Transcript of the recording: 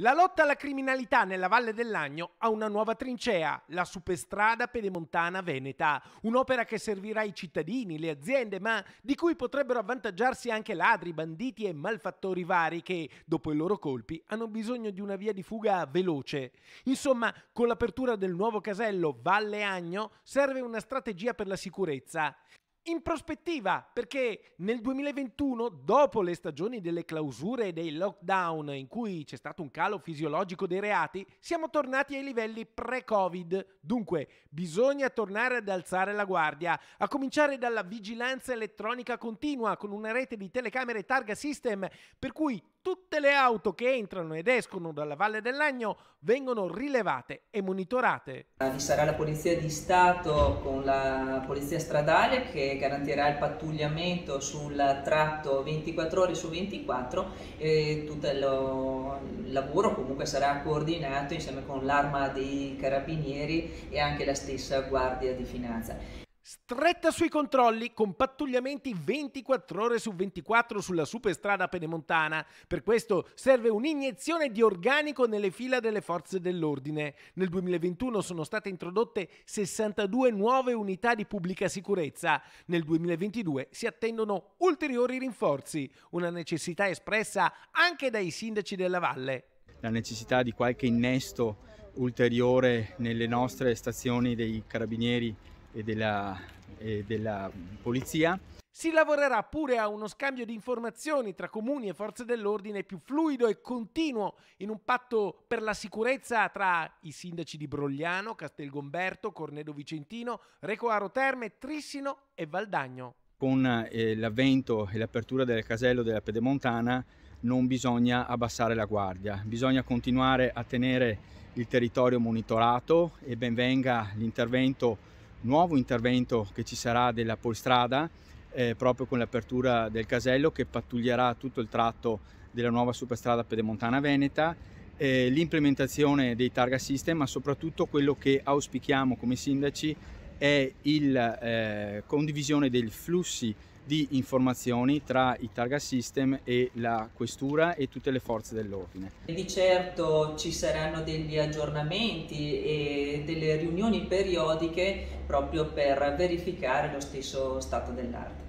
La lotta alla criminalità nella Valle dell'Agno ha una nuova trincea, la Superstrada Pedemontana Veneta, un'opera che servirà i cittadini, le aziende, ma di cui potrebbero avvantaggiarsi anche ladri, banditi e malfattori vari che, dopo i loro colpi, hanno bisogno di una via di fuga veloce. Insomma, con l'apertura del nuovo casello Valle Agno serve una strategia per la sicurezza in prospettiva, perché nel 2021, dopo le stagioni delle clausure e dei lockdown in cui c'è stato un calo fisiologico dei reati, siamo tornati ai livelli pre-Covid. Dunque, bisogna tornare ad alzare la guardia, a cominciare dalla vigilanza elettronica continua con una rete di telecamere targa system per cui tutte le auto che entrano ed escono dalla Valle dell'Agno vengono rilevate e monitorate. Vi sarà la Polizia di Stato con la Polizia Stradale che garantirà il pattugliamento sul tratto 24 ore su 24 e tutto il lavoro comunque sarà coordinato insieme con l'arma dei carabinieri e anche la stessa Guardia di Finanza. Stretta sui controlli con pattugliamenti 24 ore su 24 sulla superstrada pedemontana. Per questo serve un'iniezione di organico nelle fila delle forze dell'ordine. Nel 2021 sono state introdotte 62 nuove unità di pubblica sicurezza. Nel 2022 si attendono ulteriori rinforzi, una necessità espressa anche dai sindaci della Valle. La necessità di qualche innesto ulteriore nelle nostre stazioni dei carabinieri e della, e della polizia. Si lavorerà pure a uno scambio di informazioni tra comuni e forze dell'ordine più fluido e continuo in un patto per la sicurezza tra i sindaci di Brogliano, Castelgomberto, Cornedo Vicentino, Recoaro Terme, Trissino e Valdagno. Con eh, l'avvento e l'apertura del casello della Pedemontana non bisogna abbassare la guardia, bisogna continuare a tenere il territorio monitorato e ben venga l'intervento nuovo intervento che ci sarà della Polstrada eh, proprio con l'apertura del casello che pattuglierà tutto il tratto della nuova superstrada pedemontana veneta, eh, l'implementazione dei targa system, ma soprattutto quello che auspichiamo come sindaci è la eh, condivisione dei flussi di informazioni tra i target system e la questura e tutte le forze dell'ordine. Di certo ci saranno degli aggiornamenti e delle riunioni periodiche proprio per verificare lo stesso stato dell'arte.